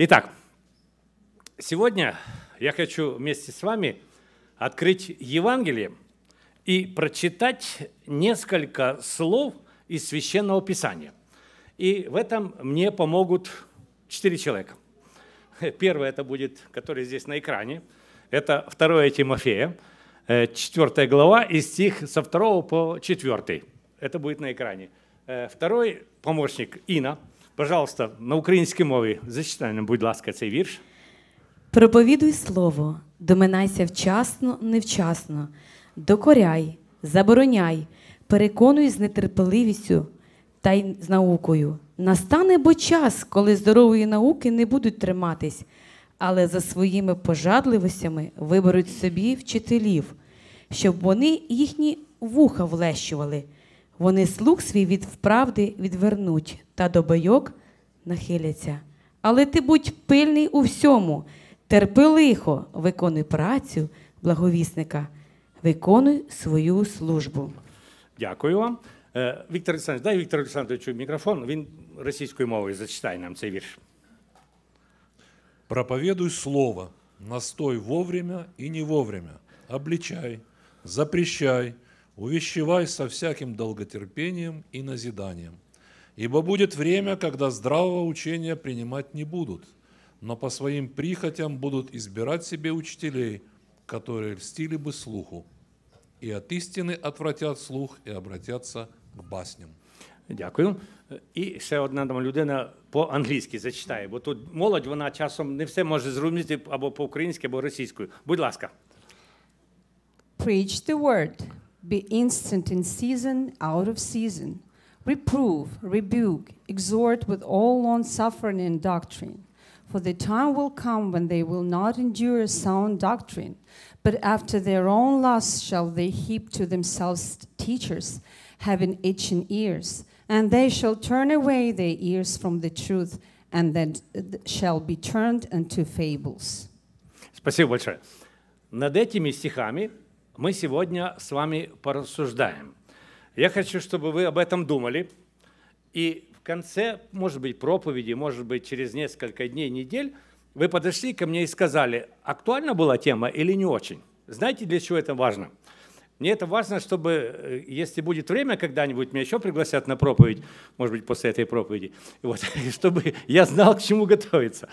Итак, сегодня я хочу вместе с вами открыть Евангелие и прочитать несколько слов из Священного Писания. И в этом мне помогут четыре человека. Первый это будет, который здесь на экране. Это 2 Тимофея, 4 глава и стих со 2 по 4. Это будет на экране. Второй помощник Ина – Пожалуйста, на українській мові зачитай нам, будь ласка, цей вірш. Проповідуй слово, доминайся вчасно, невчасно, докоряй, забороняй, переконуй з нетерпеливістю та й з наукою. Настане бо час, коли здорової науки не будуть триматись, але за своїми пожадливостями виберуть собі вчителів, щоб вони їхні вуха влещували – вони слух свій від вправди відвернуть та до бойок нахиляться. Але ти будь пильний у всьому, терпи лихо, виконуй працю благовісника, виконуй свою службу. Дякую вам. Віктор Олександрович, дай Віктор Олександровичу мікрофон, він російською мовою зачитає нам цей вірш. Проповедуй слово, настой вовремя и не вовремя, обличай, запрещай – увещевай со всяким долготерпением и назиданием. Ибо будет время, когда здравого учения принимать не будут, но по своим прихотям будут избирать себе учителей, которые льстили бы слуху, и от истины отвратят слух и обратятся к басням. Дякую. І ще одна там людина по-англійськи зачитає, бо тут молодь, вона часом не все може зрозуміти або по-українськи, або російською. Будь ласка. Preach the word. Be instant in season, out of season. Reprove, rebuke, exhort with all long suffering and doctrine. For the time will come when they will not endure sound doctrine, but after their own lusts shall they heap to themselves teachers, having itching ears. And they shall turn away their ears from the truth, and then shall be turned unto fables. Спасибо большое. Над этими стихами мы сегодня с вами порассуждаем. Я хочу, чтобы вы об этом думали. И в конце, может быть, проповеди, может быть, через несколько дней, недель, вы подошли ко мне и сказали, актуальна была тема или не очень. Знаете, для чего это важно? Мне это важно, чтобы, э, если будет время когда-нибудь, меня еще пригласят на проповедь, может быть, после этой проповеди, вот, чтобы я знал, к чему готовиться.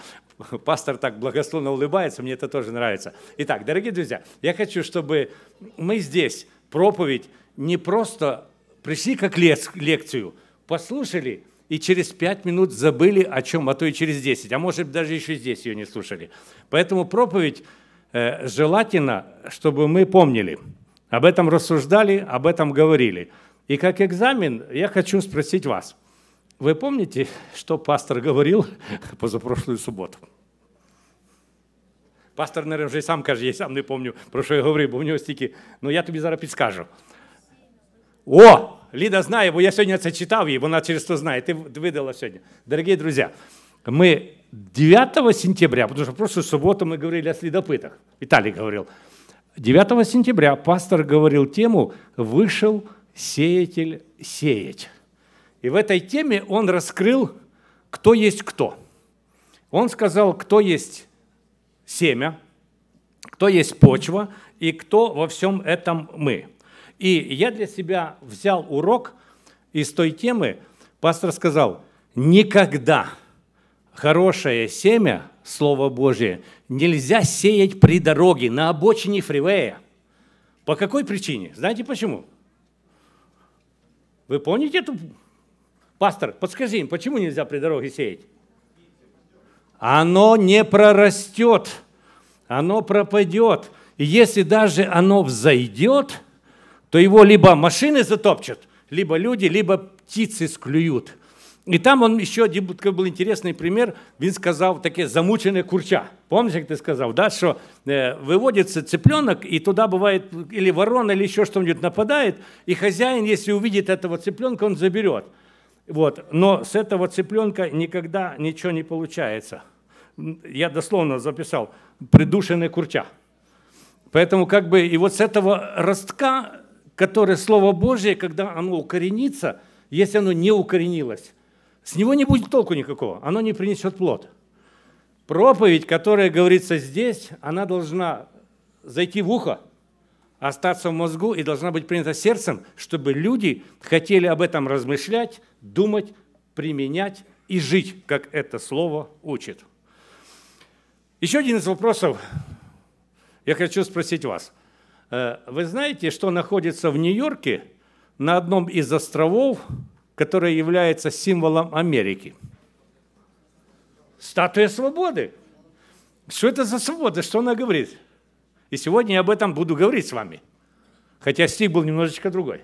Пастор так благословно улыбается, мне это тоже нравится. Итак, дорогие друзья, я хочу, чтобы мы здесь проповедь не просто пришли как лекцию, послушали и через пять минут забыли о чем, а то и через десять, а может даже еще здесь ее не слушали. Поэтому проповедь э, желательно, чтобы мы помнили – об этом рассуждали, об этом говорили. И как экзамен я хочу спросить вас. Вы помните, что пастор говорил позапрошлую субботу? Пастор, наверное, вже сам каже, я сам не помню, про що я говорив, бо в нього стільки, ну я тобі зараз підскажу. О, Ліда знає, бо я сьогодні це читав їй, вона через то знає, ти видала сьогодні. Дорогі друзі, ми 9 сентября, потому что в прошлую субботу мы говорили о следопытах, Виталик говорил, 9 сентября пастор говорил тему «Вышел сеятель сеять». И в этой теме он раскрыл, кто есть кто. Он сказал, кто есть семя, кто есть почва и кто во всем этом мы. И я для себя взял урок из той темы. Пастор сказал, никогда хорошее семя Слово Божие нельзя сеять при дороге, на обочине фривея. По какой причине? Знаете почему? Вы помните эту? Пастор, подскажи им, почему нельзя при дороге сеять? Оно не прорастет, оно пропадет. И если даже оно взойдет, то его либо машины затопчут, либо люди, либо птицы склюют – і там он еще один был интересный пример. Він сказав таке замучене курча. Помните, як ти сказав, да, що э, выводится цыпленок, и туда бывает или ворона, или еще что-нибудь нападает, и хозяин, если увидит этого цыпленка, он заберет. Вот. Но с этого цыпленка никогда ничего не получается. Я дословно записал «придушенное курча». Поэтому как бы и вот с этого ростка, которое Слово Божье, когда оно укоренится, если оно не укоренилось, с него не будет толку никакого, оно не принесет плод. проповедь, которая говорится здесь, она должна зайти в ухо, остаться в мозгу и должна быть принята сердцем, чтобы люди хотели об этом размышлять, думать, применять и жить, как это слово учит. Еще один из вопросов я хочу спросить вас. Э, вы знаете, что находится в Нью-Йорке на одном из островов, который является символом Америки? Статуя свободы. Что это за свобода? Что она говорит? И сегодня я об этом буду говорить с вами. Хотя стих был немножечко другой.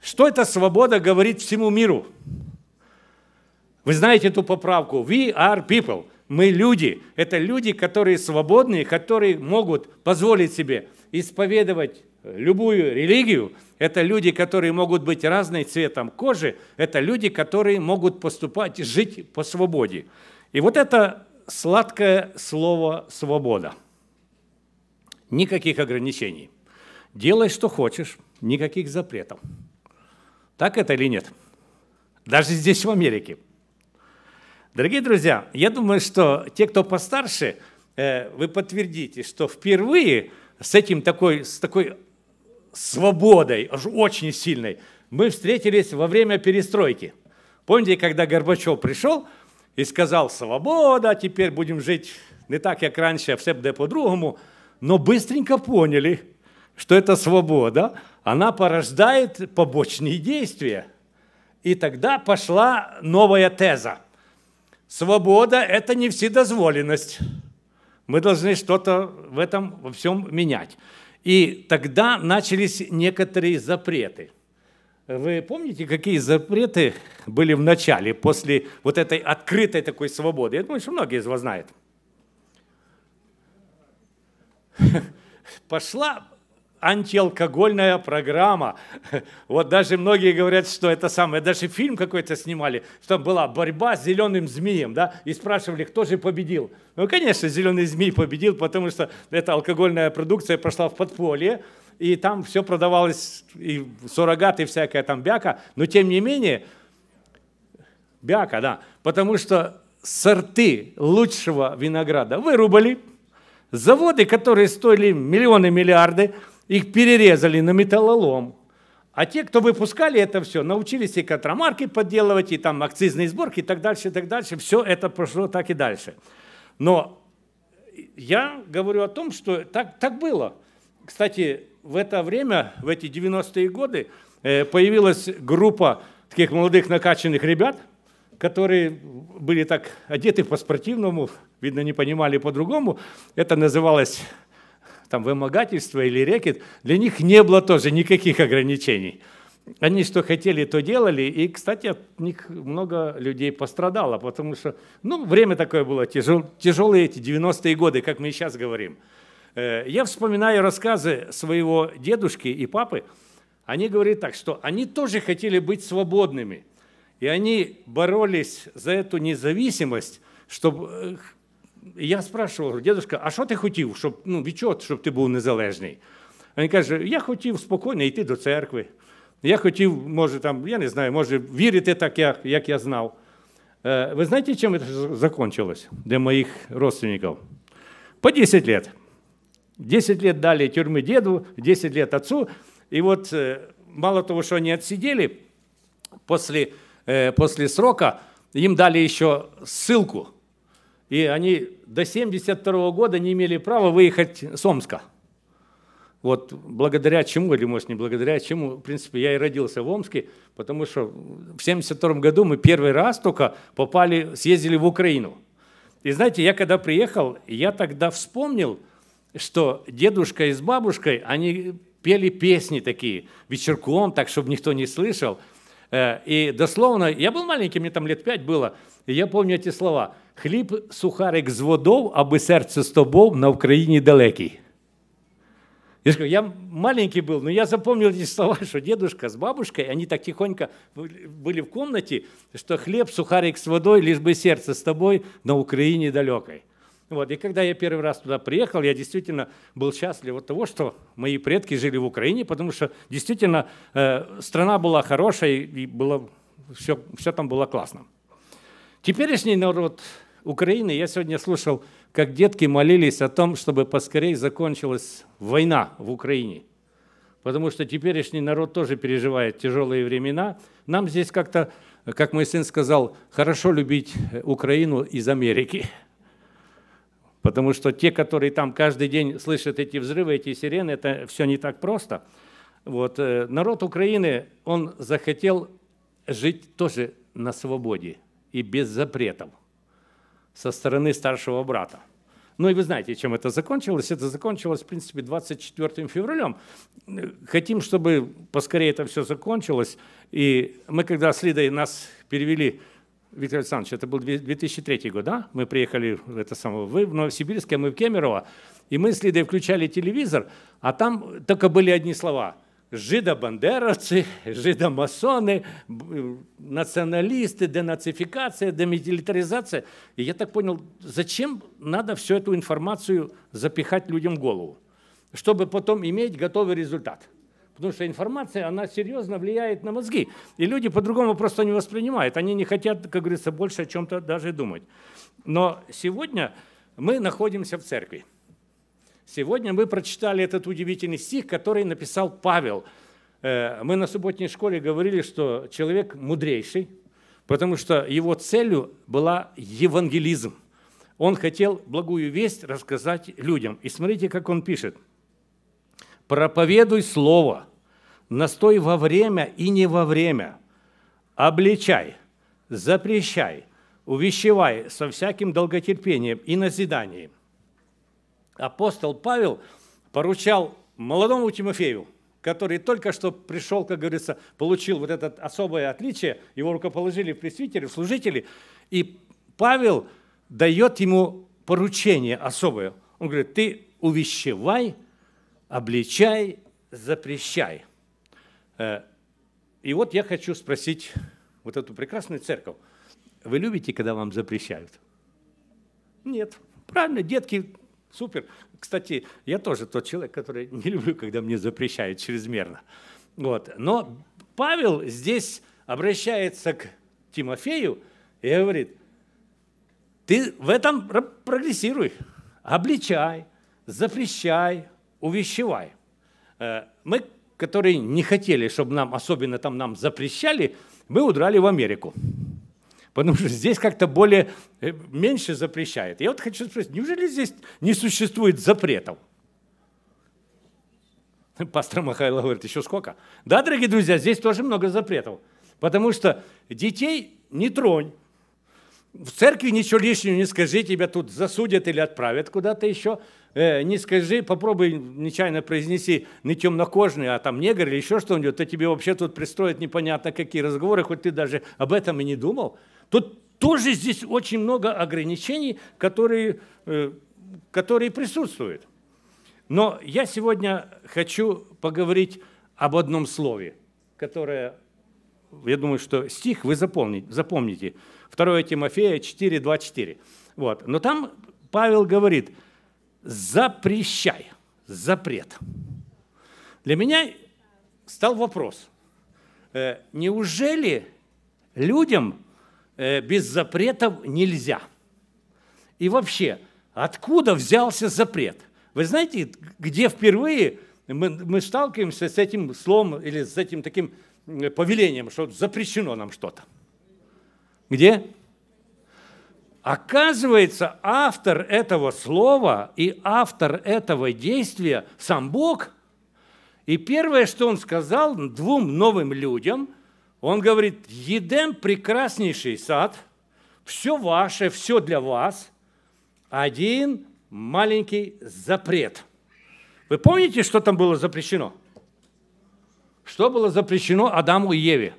Что эта свобода говорит всему миру? Вы знаете эту поправку. We are people. Мы люди. Это люди, которые свободные, которые могут позволить себе исповедовать любую религию. Это люди, которые могут быть разной цветом кожи. Это люди, которые могут поступать, жить по свободе. И вот это сладкое слово «свобода». Никаких ограничений. Делай, что хочешь, никаких запретов. Так это или нет? Даже здесь, в Америке. Дорогие друзья, я думаю, что те, кто постарше, э, вы подтвердите, что впервые с этим такой, с такой свободой, очень сильной, мы встретились во время перестройки. Помните, когда Горбачев пришел и сказал, свобода, теперь будем жить не так, как раньше, а все буде по-другому, но быстренько поняли, что эта свобода, она порождает побочные действия. И тогда пошла новая теза – Свобода – это не вседозволенность. Мы должны что-то в этом во всем менять. И тогда начались некоторые запреты. Вы помните, какие запреты были в начале, после вот этой открытой такой свободы? Я думаю, что многие из вас знают. Пошла антиалкогольная программа. Вот даже многие говорят, что это самое, даже фильм какой-то снимали, что была борьба с зеленым змеем, да, и спрашивали, кто же победил. Ну, конечно, зеленый змей победил, потому что эта алкогольная продукция прошла в подполье, и там все продавалось, и суррогат, и всякая там бяка, но тем не менее, бяка, да, потому что сорты лучшего винограда вырубали, заводы, которые стоили миллионы, миллиарды, их перерезали на металлолом. А те, кто выпускали это все, научились и контрамарки подделывать, и там акцизные сборки, и так дальше, и так дальше. Все это прошло так и дальше. Но я говорю о том, что так, так было. Кстати, в это время, в эти 90-е годы, э, появилась группа таких молодых накачанных ребят, которые были так одеты по-спортивному, видно, не понимали по-другому. Это называлось там вымогательство или рекет, для них не было тоже никаких ограничений. Они что хотели, то делали, и, кстати, от них много людей пострадало, потому что, ну, время такое было, тяжел, тяжелые эти 90-е годы, как мы сейчас говорим. Э, я вспоминаю рассказы своего дедушки и папы, они говорят так, что они тоже хотели быть свободными, и они боролись за эту независимость, чтобы э, я спрашивав, дедушка, а що ти хотів, щоб ну, від чого, щоб ти був незалежний? А він каже: я хотів спокійно йти до церкви. Я хотів, може, там, я не знаю, може, вірити так, як, як я знав. Ви знаете, чем это закончилось для моих родственников? По 10 лет. 10 лет дали тюрьмы деду, 10 лет отцу. И вот мало того, что они отсидели, после, после срока им дали еще ссылку и они до 72 года не имели права выехать с Омска. Вот благодаря чему, или может не благодаря чему, в принципе, я и родился в Омске, потому что в 72 году мы первый раз только попали, съездили в Украину. И знаете, я когда приехал, я тогда вспомнил, что дедушка и с бабушкой, они пели песни такие, вечерком, так, чтобы никто не слышал. Э, и дословно, я был маленький, мне там лет пять было, и я помню эти слова – Хліб сухарик з водою, аби серце з тобою на Україні далекий. Я, скажу, я маленький был, но я запомнил эти слова, что дедушка с бабушкой, они так тихонько были в комнате, что хлеб, сухарик с водой, лишь бы сердце с тобой на Украине далекой. Вот. И когда я первый раз туда приехал, я действительно был счастлив от того, что мои предки жили в Украине, потому что действительно э, страна была хорошая и было, все, все там было классно. Теперешний народ Украины, я сегодня слушал, как детки молились о том, чтобы поскорее закончилась война в Украине. Потому что теперешний народ тоже переживает тяжелые времена. Нам здесь как-то, как мой сын сказал, хорошо любить Украину из Америки. Потому что те, которые там каждый день слышат эти взрывы, эти сирены, это все не так просто. Вот. э, Народ Украины, он захотел жить тоже на свободе и без запретов со стороны старшего брата. Ну и вы знаете, чем это закончилось. Это закончилось, в принципе, 24 февралем. Хотим, чтобы поскорее это все закончилось. И мы, когда с Лидой нас перевели, Виктор Александрович, это был 2003 год, да? Мы приехали в это самое, вы в Новосибирске, а мы в Кемерово. И мы с Лидой включали телевизор, а там только были одни слова – жидобандеровцы, жидомасоны, б- националисты, денацификация, демилитаризация. И я так понял, зачем надо всю эту информацию запихать людям в голову, чтобы потом иметь готовый результат. Потому что информация, она серьезно влияет на мозги. И люди по-другому просто не воспринимают. Они не хотят, как говорится, больше о чем-то даже думать. Но сегодня мы находимся в церкви. Сегодня мы прочитали этот удивительный стих, который написал Павел. Э, Мы на субботней школе говорили, что человек мудрейший, потому что его целью была евангелизм. Он хотел благую весть рассказать людям. И смотрите, как он пишет. «Проповедуй слово, настой во время и не во время, обличай, запрещай, увещевай со всяким долготерпением и назиданием, апостол Павел поручал молодому Тимофею, который только что пришел, как говорится, получил вот это особое отличие, его рукоположили в пресвитере, в служители, и Павел дает ему поручение особое. Он говорит, ты увещевай, обличай, запрещай. Э, И вот я хочу спросить вот эту прекрасную церковь. Вы любите, когда вам запрещают? Нет. Правильно, детки, супер. Кстати, я тоже тот человек, который не люблю, когда мне запрещают чрезмерно. Вот. Но Павел здесь обращается к Тимофею и говорит, ты в этом про- прогрессируй, обличай, запрещай, увещевай. Э, Мы, которые не хотели, чтобы нам, особенно там нам запрещали, мы удрали в Америку. Потому что здесь как-то более, э, меньше запрещает. Я вот хочу спросить, неужели здесь не существует запретов? Пастор Михайло говорит, еще сколько? Да, дорогие друзья, здесь тоже много запретов. Потому что детей не тронь. В церкви ничего лишнего не скажи, тебя тут засудят или отправят куда-то еще. Э, не скажи, попробуй нечаянно произнеси не темнокожий, а там негр или еще что-нибудь, то тебе вообще тут пристроят непонятно какие разговоры, хоть ты даже об этом и не думал. Тут тоже здесь очень много ограничений, которые, э, которые присутствуют. Но я сегодня хочу поговорить об одном слове, которое, я думаю, что стих вы запомните. запомните. 2 Тимофея 4, 24. Вот. Но там Павел говорит, запрещай, запрет. Для меня стал вопрос, э, неужели людям без запретов нельзя? И вообще, откуда взялся запрет? Вы знаете, где впервые мы, мы сталкиваемся с этим словом или с этим таким э, повелением, что запрещено нам что-то? Где? Оказывается, автор этого слова и автор этого действия сам Бог. И первое, что он сказал двум новым людям, он говорит, едем прекраснейший сад, все ваше, все для вас, один маленький запрет. Вы помните, что там было запрещено? Что было запрещено Адаму и Еве?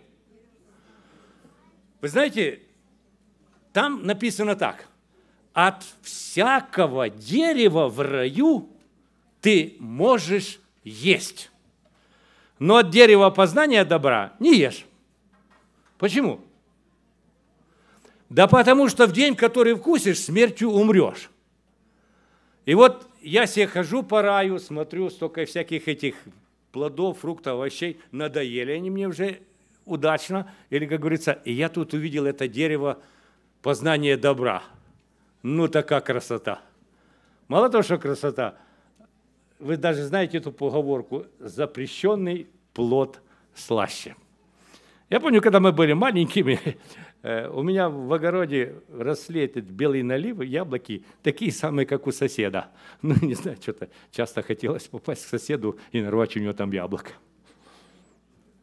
Вы знаете, там написано так. От всякого дерева в раю ты можешь есть. Но от дерева познания добра не ешь. Почему? Да потому что в день, который вкусишь, смертью умрешь. И вот я себе хожу по раю, смотрю, столько всяких этих плодов, фруктов, овощей, надоели они мне уже удачно. Или, как говорится, и я тут увидел это дерево познания добра. Ну, такая красота. Мало того, что красота, вы даже знаете эту поговорку «запрещенный плод слаще». Я помню, когда мы были маленькими, э, у меня в огороде росли эти белые наливы, яблоки, такие самые, как у соседа. Ну, не знаю, что-то часто хотелось попасть к соседу и нарвать у него там яблоко.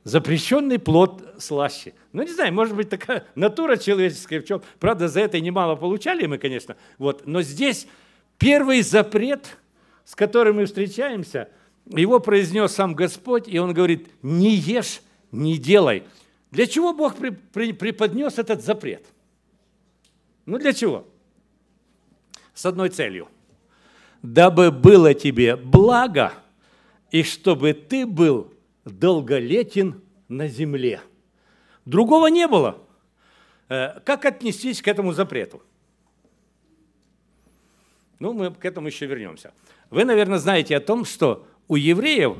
Запрещенный плод слаще. Ну, не знаю, может быть, такая натура человеческая в чем. Правда, за это немало получали мы, конечно. Вот. Но здесь первый запрет, с которым мы встречаемся, его произнес сам Господь, и он говорит, не ешь, не делай. Для чего Бог при, преподнес этот запрет? Ну, для чего? С одной целью. Дабы было тебе благо, и чтобы ты был долголетен на земле. Другого не было. Э, как отнестись к этому запрету? Ну, мы к этому еще вернемся. Вы, наверное, знаете о том, что у евреев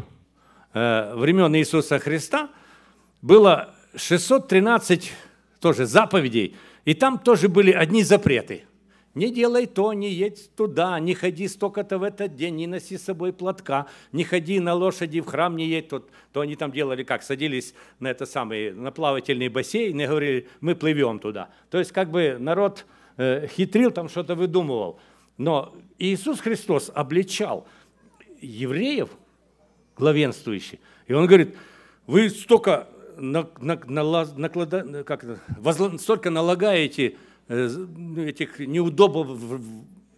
э, времен Иисуса Христа было 613 тоже заповедей, и там тоже были одни запреты – не делай то, не едь туда, не ходи столько-то в этот день, не носи с собой платка, не ходи на лошади в храм, не едь. То, то они там делали как? Садились на это самое, на плавательный бассейн и говорили, мы плывем туда. То есть как бы народ э, хитрил, там что-то выдумывал. Но Иисус Христос обличал евреев, главенствующих, и Он говорит, вы столько, на, на, на, наклада, как возла, столько налагаете Э, этих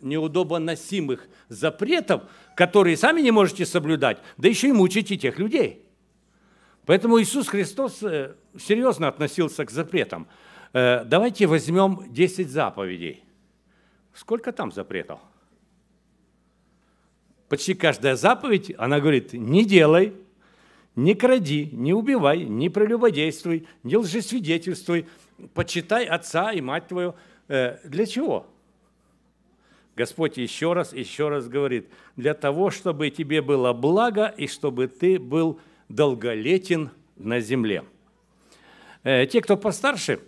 неудобоносимых запретов, которые сами не можете соблюдать, да еще и мучите тех людей. Поэтому Иисус Христос э, серьезно относился к запретам. Э, давайте возьмем 10 заповедей. Сколько там запретов? Почти каждая заповедь, она говорит, не делай, не кради, не убивай, не прелюбодействуй, не лжесвидетельствуй, почитай отца и мать твою. Э, для чего? Господь еще раз, еще раз говорит, для того, чтобы тебе было благо и чтобы ты был долголетен на земле. Э, те, кто постарше,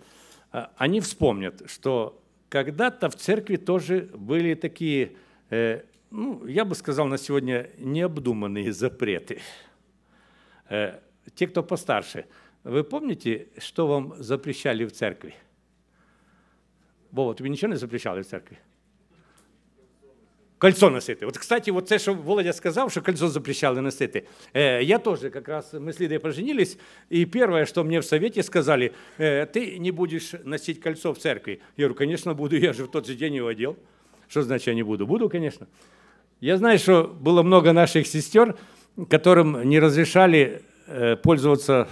э, они вспомнят, что когда-то в церкви тоже были такие, ну, я бы сказал на сегодня, необдуманные запреты. Те, кто постарше – вы помните, что вам запрещали в церкви? Вова, тобі нічого не запрещали в церкви? Кольцо носити. От, кстати, вот це, що Володя сказав, що кольцо запрещали носити. Э, я тоже как раз, мы с Лидой поженились, и первое, что мне в совете сказали, э, ты не будешь носить кольцо в церкви. Я говорю, конечно, буду, я же в тот же день его одел. Что значит я не буду? Буду, конечно. Я знаю, что было много наших сестер, которым не разрешали э, пользоваться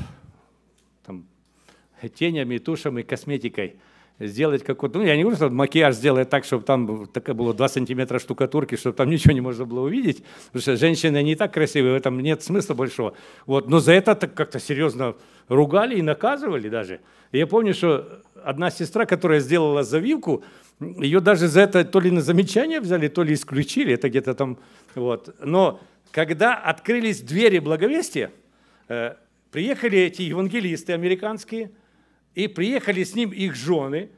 тенями, тушами, косметикой сделать какой-то, ну я не говорю, что макияж сделать так, чтобы там такое было 2 сантиметра штукатурки, чтобы там ничего не можно было увидеть, потому что женщины не так красивые, в этом нет смысла большого. Вот. Но за это как-то серьезно ругали и наказывали даже. Я помню, что одна сестра, которая сделала завивку, ее даже за это то ли на замечание взяли, то ли исключили, это где-то там. Вот. Но когда открылись двери благовестия, э, приехали эти евангелисты американские – и приехали с ним их жены.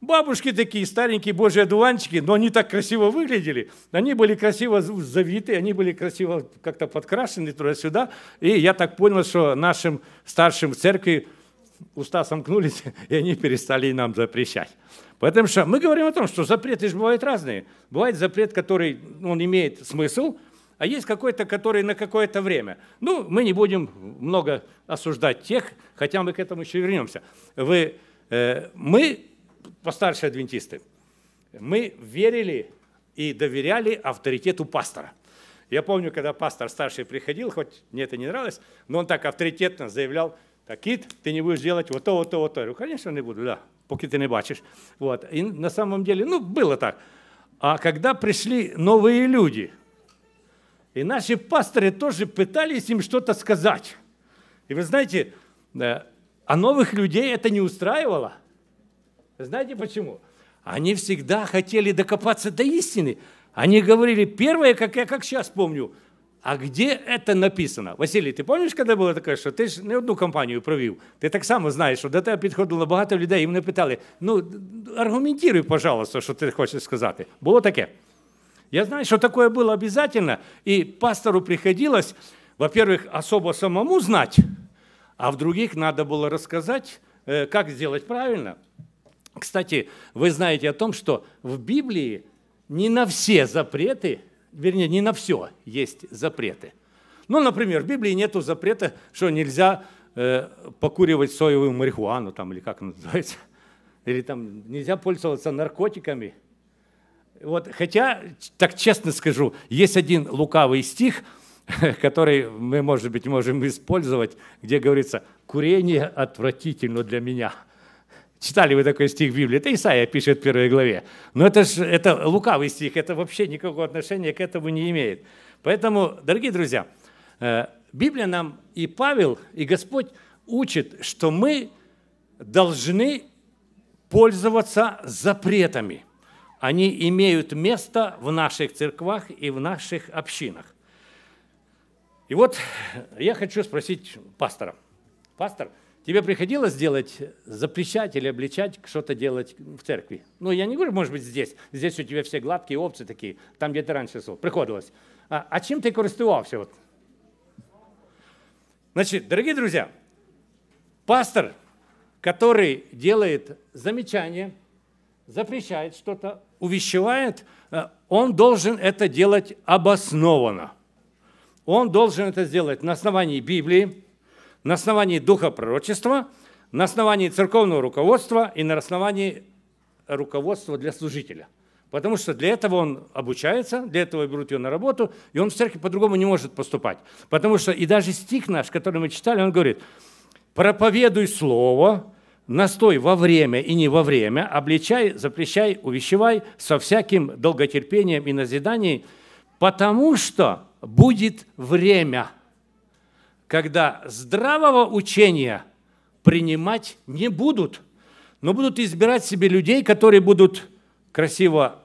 Бабушки такие, старенькие божьи одуванчики, но они так красиво выглядели. Они были красиво завиты, они были красиво как-то подкрашены туда-сюда. И я так понял, что нашим старшим в церкви уста сомкнулись, и они перестали нам запрещать. Потому что мы говорим о том, что запреты же бывают разные. Бывает запрет, который он имеет смысл, а есть какой-то, который на какое-то время. Ну, мы не будем много осуждать тех, хотя мы к этому еще вернемся. Вы, э, мы, постарше адвентисты, мы верили и доверяли авторитету пастора. Я помню, когда пастор старший приходил, хоть мне это не нравилось, но он так авторитетно заявлял, так, Кит, ты не будешь делать вот то, вот то, вот то. Я говорю, конечно, не буду, да, пока ты не бачишь. Вот. И на самом деле, ну, было так. А когда пришли новые люди – и наши пасторы тоже пытались им что-то сказать. И вы знаете, э, а новых людей это не устраивало. Знаете почему? Они всегда хотели докопаться до истины. Они говорили, первое, как я как сейчас помню, а где это написано? Василій, ти пам'ятаєш, коли було таке, що ти ж не одну кампанію провів. Ти так само знаєш, що до тебе підходило багато людей, і вони питали: ну, аргументируй, пожалуйста, що ти хочеш сказати. Було таке. Я знаю, что такое было обязательно, и пастору приходилось, во-первых, особо самому знать, а в других надо было рассказать, э, как сделать правильно. Кстати, вы знаете о том, что в Библии не на все запреты, вернее, не на все есть запреты. Ну, например, в Библии нет запрета, что нельзя э, покуривать соевую марихуану, там, или как называется, или там нельзя пользоваться наркотиками – вот, хотя, так честно скажу, есть один лукавый стих, который мы, может быть, можем использовать, где говорится «курение отвратительно для меня». Читали вы такой стих в Библии? Это Исаия пишет в первой главе. Но это же это лукавый стих, это вообще никакого отношения к этому не имеет. Поэтому, дорогие друзья, э, Библия нам и Павел, и Господь учит, что мы должны пользоваться запретами они имеют место в наших церквах и в наших общинах. И вот я хочу спросить пастора. Пастор, тебе приходилось делать, запрещать или обличать, что-то делать в церкви? Ну, я не говорю, может быть, здесь. Здесь у тебя все гладкие овцы такие, там, где ты раньше шел. Приходилось. А, а чем ты користувався? Вот? Значит, дорогие друзья, пастор, который делает замечания, запрещает что-то, увещевает, э, он должен это делать обоснованно. Он должен это сделать на основании Библии, на основании духа пророчества, на основании церковного руководства и на основании руководства для служителя. Потому что для этого он обучается, для этого берут его на работу, и он в церкви по-другому не может поступать. Потому что и даже стих наш, который мы читали, он говорит, проповедуй слово, настой во время и не во время, обличай, запрещай, увещевай со всяким долготерпением и назиданием, потому что будет время, когда здравого учения принимать не будут, но будут избирать себе людей, которые будут красиво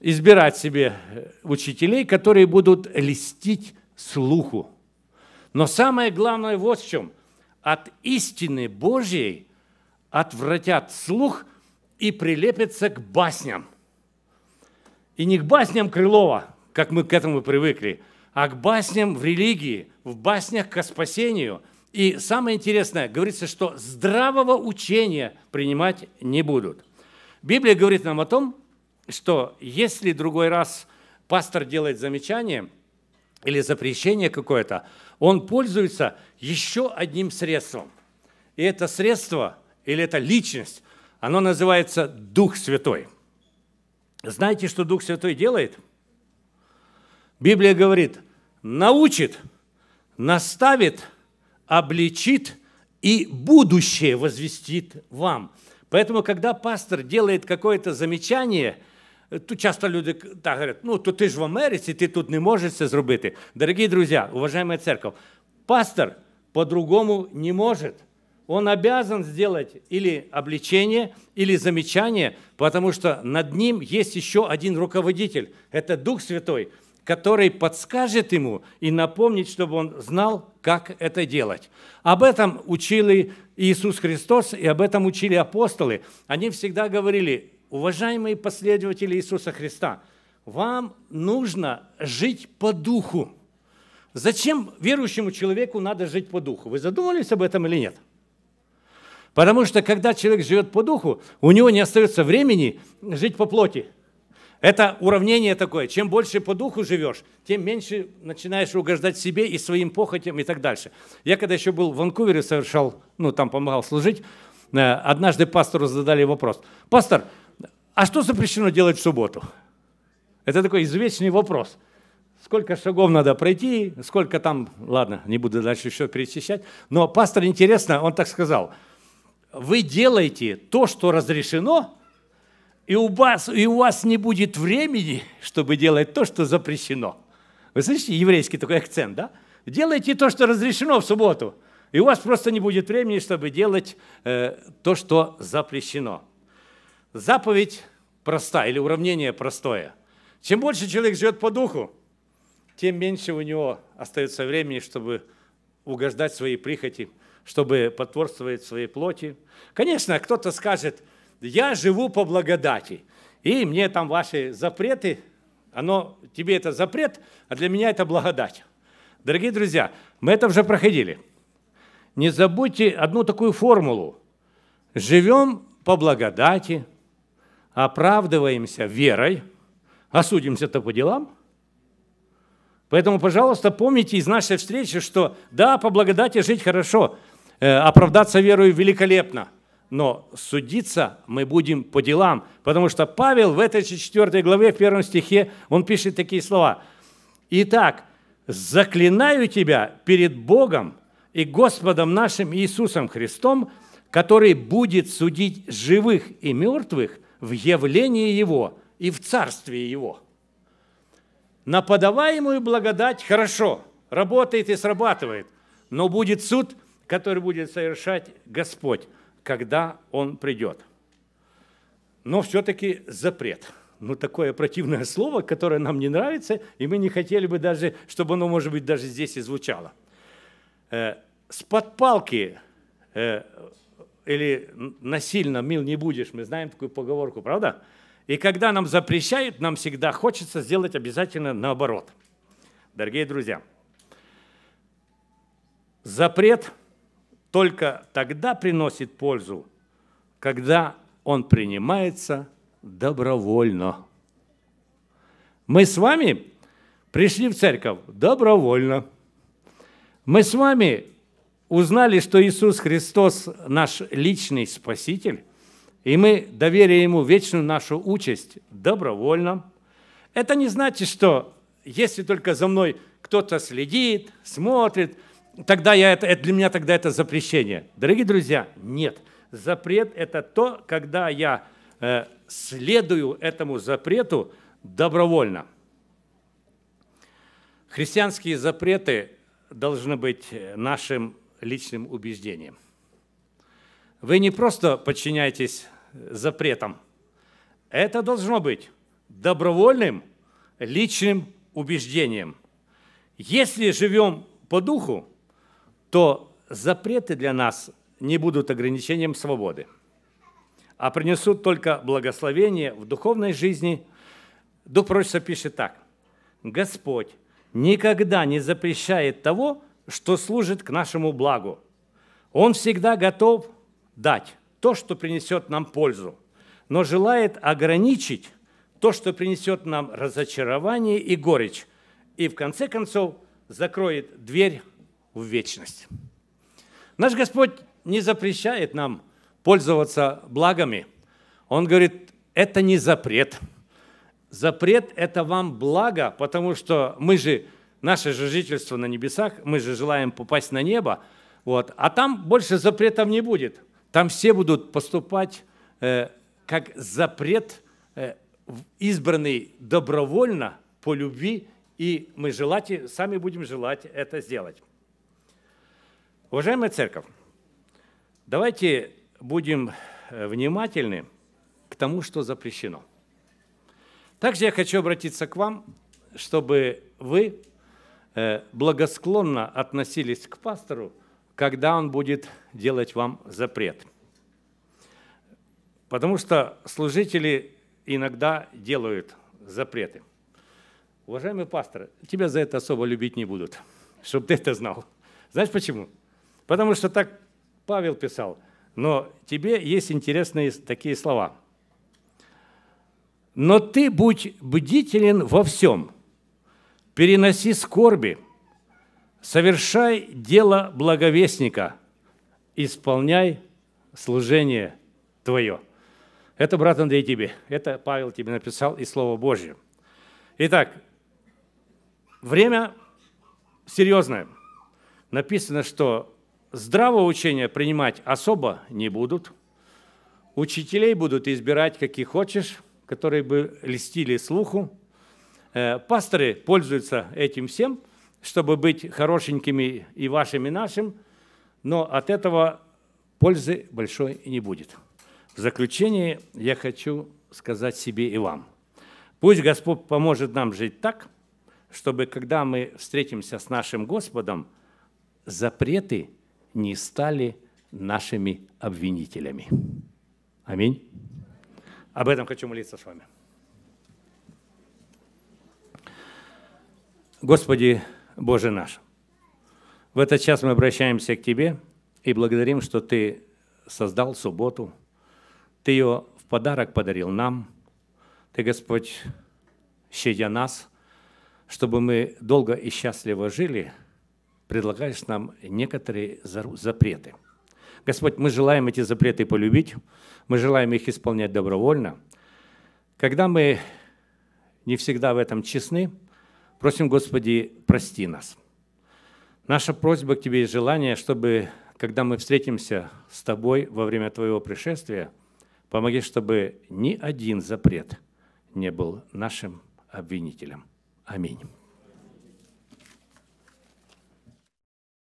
избирать себе учителей, которые будут листить слуху. Но самое главное вот в чем – от истины Божьей отвратят слух и прилепятся к басням. И не к басням Крылова, как мы к этому привыкли, а к басням в религии, в баснях к спасению. И самое интересное, говорится, что здравого учения принимать не будут. Библия говорит нам о том, что если другой раз пастор делает замечание или запрещение какое-то, он пользуется еще одним средством. И это средство, или это личность, оно называется Дух Святой. Знаете, что Дух Святой делает? Библия говорит, научит, наставит, обличит и будущее возвестит вам. Поэтому, когда пастор делает какое-то замечание – Тут часто люди так говорять, ну то ти ж в Америці, ти тут не можеш це зробити. Дорогі друзі, уважаемая церковь, пастор по-другому не может. Он обязан сделать или обличение, или замечание, потому что над ним есть еще один руководитель. Это Дух Святой, который подскажет ему и напомнит, чтобы он знал, как это делать. Об этом учили Иисус Христос, и об этом учили апостолы. Они всегда говорили, уважаемые последователи Иисуса Христа, вам нужно жить по духу. Зачем верующему человеку надо жить по духу? Вы задумывались об этом или нет? Потому что когда человек живет по духу, у него не остается времени жить по плоти. Это уравнение такое. Чем больше по духу живешь, тем меньше начинаешь угождать себе и своим похотям и так дальше. Я когда еще был в Ванкувере, совершал, ну там помогал служить, э, однажды пастору задали вопрос. Пастор, а что запрещено делать в субботу? Это такой извечный вопрос. Сколько шагов надо пройти, сколько там, ладно, не буду дальше еще перечислять. Но пастор интересно, он так сказал, вы делаете то, что разрешено, и у вас, и у вас не будет времени, чтобы делать то, что запрещено. Вы слышите еврейский такой акцент, да? Делайте то, что разрешено в субботу, и у вас просто не будет времени, чтобы делать э, то, что запрещено. Заповедь проста или уравнение простое. Чем больше человек живет по духу, тем меньше у него остается времени, чтобы угождать своей прихоти, чтобы потворствовать своей плоти. Конечно, кто-то скажет, я живу по благодати, и мне там ваши запреты, оно, тебе это запрет, а для меня это благодать. Дорогие друзья, мы это уже проходили. Не забудьте одну такую формулу. Живем по благодати, оправдываемся верой, осудимся-то по делам – Поэтому, пожалуйста, помните из нашей встречи, что да, по благодати жить хорошо, э, оправдаться верою великолепно, но судиться мы будем по делам, потому что Павел в этой же 4 главе, в первом стихе, он пишет такие слова. «Итак, заклинаю тебя перед Богом и Господом нашим Иисусом Христом, который будет судить живых и мертвых в явлении Его и в Царстве Его». На подаваемую благодать хорошо, работает и срабатывает, но будет суд, который будет совершать Господь, когда Он придет. Но все-таки запрет. Ну, такое противное слово, которое нам не нравится, и мы не хотели бы даже, чтобы оно, может быть, даже здесь и звучало. Э, с-под палки э, или насильно мил не будешь, мы знаем такую поговорку, правда? И когда нам запрещают, нам всегда хочется сделать обязательно наоборот. Дорогие друзья, запрет только тогда приносит пользу, когда он принимается добровольно. Мы с вами пришли в церковь добровольно. Мы с вами узнали, что Иисус Христос наш личный Спаситель, и мы доверим Ему вечную нашу участь добровольно. Это не значит, что если только за мной кто-то следит, смотрит, тогда я это, это, для меня тогда это запрещение. Дорогие друзья, нет. Запрет – это то, когда я э, следую этому запрету добровольно. Христианские запреты должны быть нашим личным убеждением. Вы не просто подчиняетесь запретом. Это должно быть добровольным личным убеждением. Если живем по духу, то запреты для нас не будут ограничением свободы, а принесут только благословение в духовной жизни. Дух пророчества пишет так. Господь никогда не запрещает того, что служит к нашему благу. Он всегда готов дать то, что принесет нам пользу, но желает ограничить то, что принесет нам разочарование и горечь, и в конце концов закроет дверь в вечность. Наш Господь не запрещает нам пользоваться благами. Он говорит, это не запрет. Запрет – это вам благо, потому что мы же, наше же жительство на небесах, мы же желаем попасть на небо, вот, а там больше запретов не будет – там все будут поступать э, как запрет, э, избранный добровольно, по любви, и мы желать, сами будем желать это сделать. Уважаемая церковь, давайте будем э, внимательны к тому, что запрещено. Также я хочу обратиться к вам, чтобы вы благосклонно относились к пастору, когда он будет делать вам запрет. Потому что служители иногда делают запреты. Уважаемый пастор, тебя за это особо любить не будут, чтобы ты это знал. Знаешь почему? Потому что так Павел писал, но тебе есть интересные такие слова. Но ты будь бдителен во всем, переноси скорби, совершай дело благовестника, исполняй служение твое. Это, брат Андрей, тебе. Это Павел тебе написал и Слово Божье. Итак, время серьезное. Написано, что здравого учения принимать особо не будут. Учителей будут избирать, каких хочешь, которые бы листили слуху. Э, пасторы пользуются этим всем – чтобы быть хорошенькими и вашим, и нашим, но от этого пользы большой не будет. В заключение я хочу сказать себе и вам. Пусть Господь поможет нам жить так, чтобы когда мы встретимся с нашим Господом, запреты не стали нашими обвинителями. Аминь. Об этом хочу молиться с вами. Господи Боже наш, в этот час мы обращаемся к Тебе и благодарим, что Ты создал субботу, Ты ее в подарок подарил нам. Ты, Господь, щадя нас, чтобы мы долго и счастливо жили, предлагаешь нам некоторые запреты. Господь, мы желаем эти запреты полюбить, мы желаем их исполнять добровольно. Когда мы не всегда в этом честны, Просим, Господи, прости нас. Наша просьба к Тебе и желание, чтобы, когда мы встретимся с Тобой во время Твоего пришествия, помоги, чтобы ни один запрет не был нашим обвинителем. Аминь.